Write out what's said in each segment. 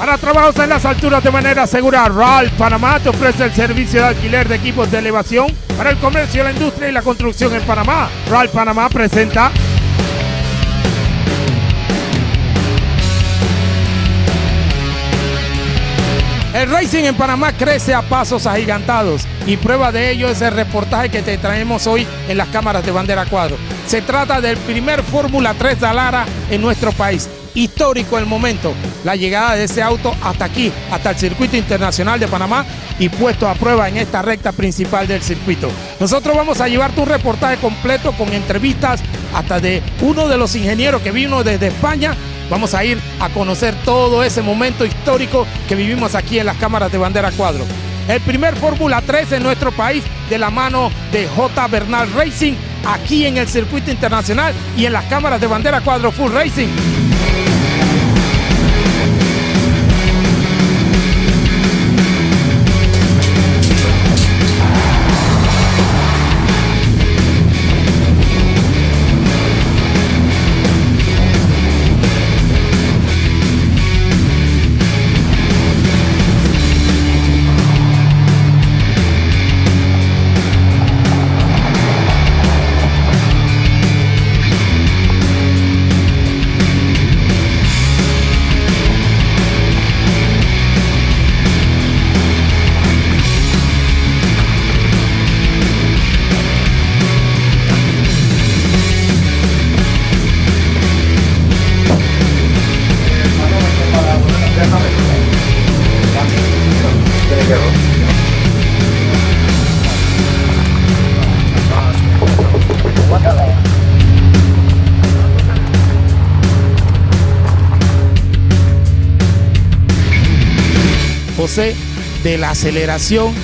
Para trabajos en las alturas de manera segura, RAL Panamá te ofrece el servicio de alquiler de equipos de elevación para el comercio, la industria y la construcción en Panamá. RAL Panamá presenta El racing en Panamá crece a pasos agigantados y prueba de ello es el reportaje que te traemos hoy en las cámaras de bandera cuadro. Se trata del primer Fórmula 3 de Alara en nuestro país. Histórico el momento, la llegada de ese auto hasta aquí, hasta el circuito internacional de Panamá y puesto a prueba en esta recta principal del circuito. Nosotros vamos a llevarte un reportaje completo con entrevistas hasta de uno de los ingenieros que vino desde España Vamos a ir a conocer todo ese momento histórico que vivimos aquí en las cámaras de bandera cuadro. El primer Fórmula 3 en nuestro país de la mano de J. Bernal Racing, aquí en el circuito internacional y en las cámaras de bandera cuadro Full Racing. De la aceleración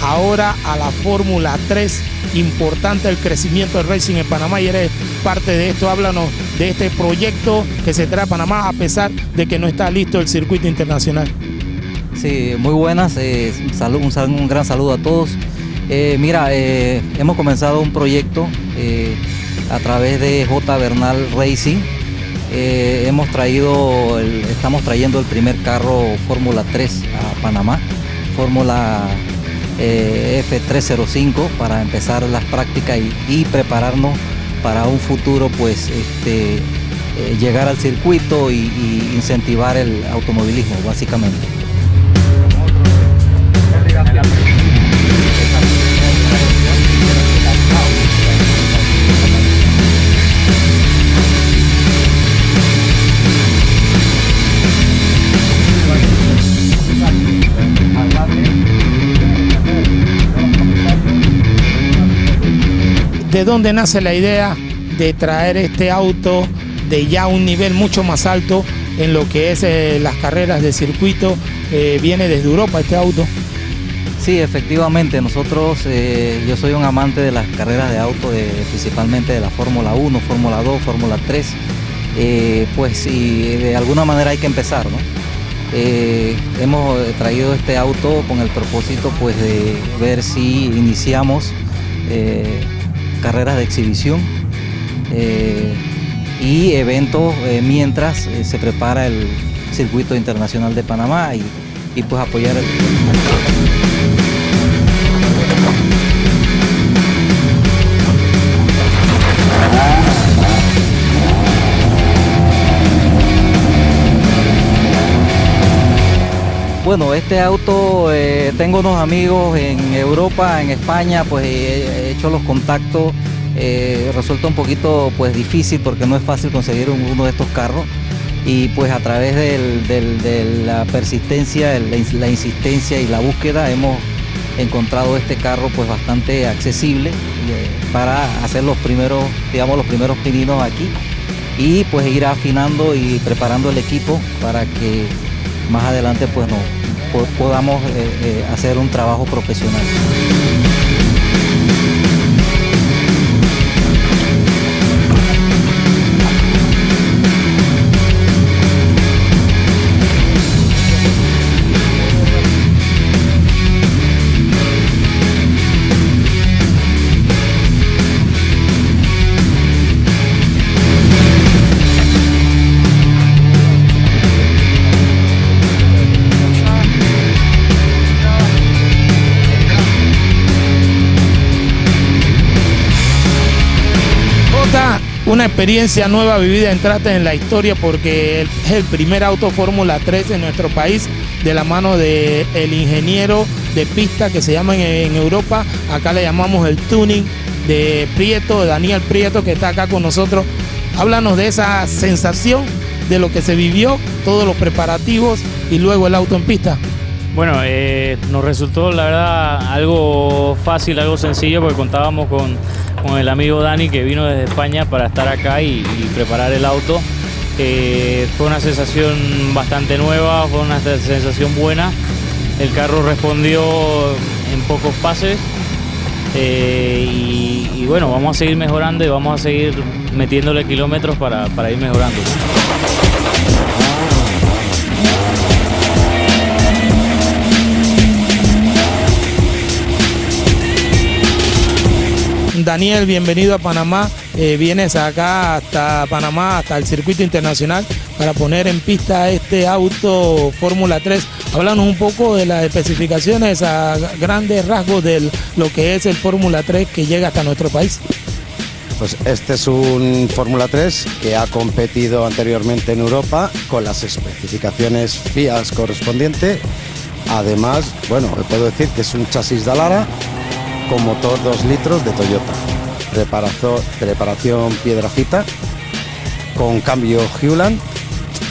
ahora a la Fórmula 3. Importante el crecimiento del racing en Panamá y eres parte de esto. Háblanos de este proyecto que se trae a Panamá a pesar de que no está listo el circuito internacional. Sí, muy buenas. Eh, un, gran saludo a todos. Eh, mira, eh, hemos comenzado un proyecto a través de J. Bernal Racing. Hemos traído, estamos trayendo el primer carro Fórmula 3 a Panamá, Fórmula F305 para empezar las prácticas y, prepararnos para un futuro, pues, este, llegar al circuito y incentivar el automovilismo, básicamente. ¿De dónde nace la idea de traer este auto de ya un nivel mucho más alto en lo que es eh, las carreras de circuito? Eh, ¿Viene desde Europa este auto? Sí, efectivamente, nosotros, eh, yo soy un amante de las carreras de auto, principalmente de la Fórmula 1, Fórmula 2, Fórmula 3, pues de alguna manera hay que empezar, ¿no? hemos traído este auto con el propósito pues de ver si iniciamos carreras de exhibición eh, y eventos eh, mientras eh, se prepara el circuito internacional de Panamá y, y pues apoyar el... Bueno, este auto, eh, tengo unos amigos en Europa, en España, pues he hecho los contactos. Eh, resulta un poquito pues difícil porque no es fácil conseguir uno de estos carros y pues a través de la persistencia, la, insistencia y la búsqueda hemos encontrado este carro pues bastante accesible eh, para hacer los primeros, digamos los primeros pininos aquí y pues ir afinando y preparando el equipo para que más adelante pues no, podamos eh, eh, hacer un trabajo profesional. Una experiencia nueva vivida, entraste en la historia porque es el primer auto Fórmula 3 en nuestro país de la mano del el ingeniero de pista que se llama en, Europa, acá le llamamos el tuning de Prieto, Daniel Prieto que está acá con nosotros. Háblanos de esa sensación de lo que se vivió, todos los preparativos y luego el auto en pista. Bueno, eh, nos resultó la verdad algo fácil, algo sencillo, porque contábamos con, el amigo Dani que vino desde España para estar acá y, preparar el auto. Eh, fue una sensación bastante nueva, fue una sensación buena. El carro respondió en pocos pases eh, y, bueno, vamos a seguir mejorando y vamos a seguir metiéndole kilómetros para ir mejorando. Daniel, bienvenido a Panamá. Eh, vienes acá hasta Panamá, hasta el circuito internacional, para poner en pista este auto Fórmula 3. Háblanos un poco de las especificaciones a grandes rasgos de lo que es el Fórmula 3 que llega hasta nuestro país. Pues este es un Fórmula 3 que ha competido anteriormente en Europa con las especificaciones FIAS correspondientes. Además, bueno, puedo decir que es un chasis de Alara con motor 2 litros de Toyota. Preparación, preparación piedrafita con cambio Hewland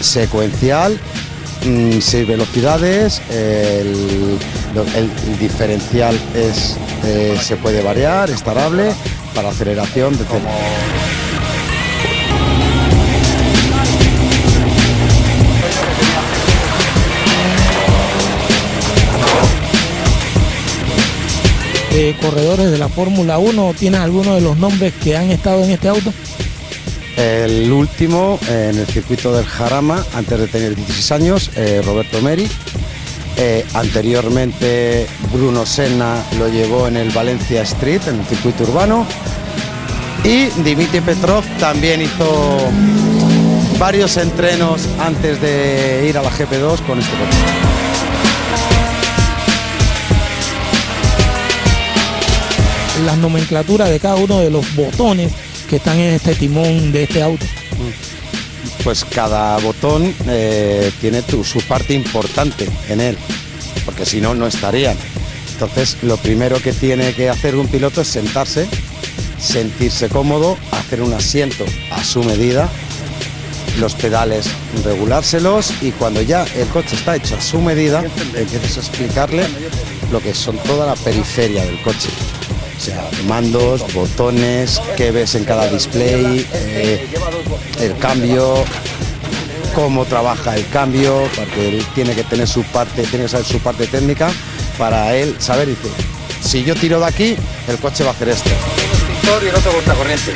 secuencial, 6 mm, velocidades, el, diferencial es, eh, se puede variar, estarable para aceleración. Corredores de la Fórmula 1? ¿Tienes alguno de los nombres que han estado en este auto? El último en el circuito del Jarama, antes de tener 16 años, eh, Roberto Meri. Eh, anteriormente Bruno Senna lo llevó en el Valencia Street, en el circuito urbano. Y Dimitri Petrov también hizo varios entrenos antes de ir a la GP2 con este coche. Las nomenclaturas de cada uno de los botones que están en este timón de este auto? Pues cada botón eh, tiene su parte importante en él, porque si no, no estarían. Entonces, lo primero que tiene que hacer un piloto es sentarse, sentirse cómodo, hacer un asiento a su medida, los pedales regulárselos y cuando ya el coche está hecho a su medida, empiezas a explicarle lo que son toda la periferia del coche. O sea, mandos, botones, qué ves en cada display, eh, el cambio, cómo trabaja el cambio, porque él tiene que tener su parte, tiene que saber su parte técnica para él saber, dice, si yo tiro de aquí, el coche va a hacer esto. y el otro corrientes.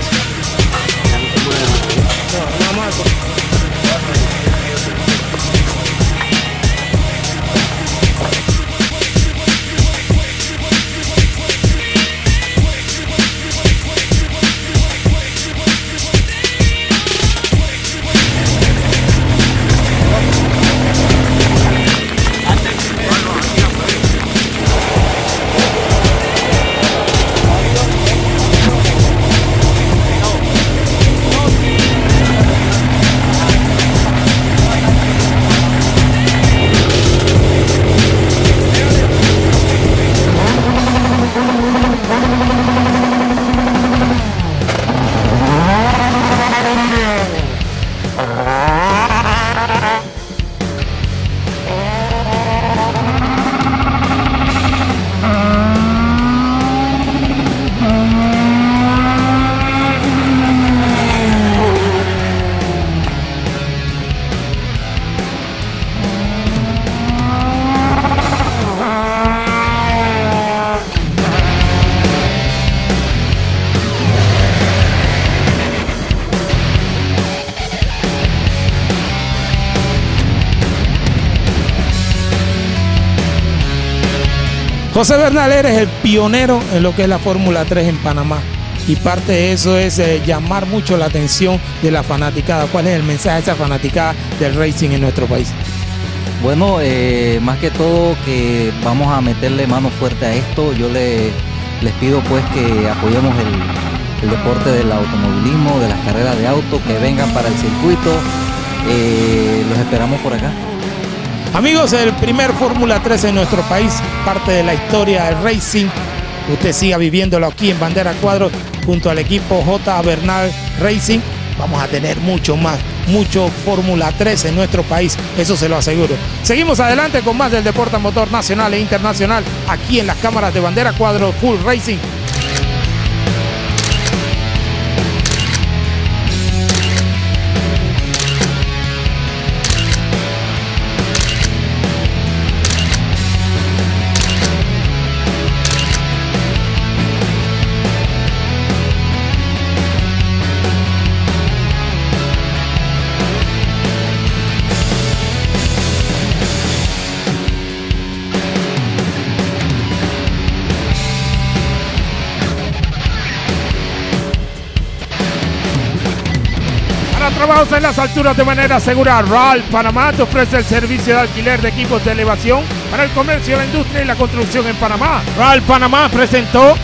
José Bernal eres el pionero en lo que es la Fórmula 3 en Panamá. Y parte de eso es eh, llamar mucho la atención de la fanaticada. ¿Cuál es el mensaje de esa fanaticada del racing en nuestro país? Bueno, eh, más que todo que vamos a meterle mano fuerte a esto. Yo les pido pues que apoyemos el deporte del automovilismo, de las carreras de auto, que vengan para el circuito. Eh, los esperamos por acá. Amigos, el primer Fórmula 3 en nuestro país, parte de la historia del racing. Usted siga viviéndolo aquí en Bandera Cuadro junto al equipo J. Bernal Racing. Vamos a tener mucho más, mucho Fórmula 3 en nuestro país, eso se lo aseguro. Seguimos adelante con más del deporte motor nacional e internacional aquí en las cámaras de Bandera Cuadro Full Racing trabajos en las alturas de manera segura. RAL Panamá te ofrece el servicio de alquiler de equipos de elevación para el comercio, la industria y la construcción en Panamá. RAL Panamá presentó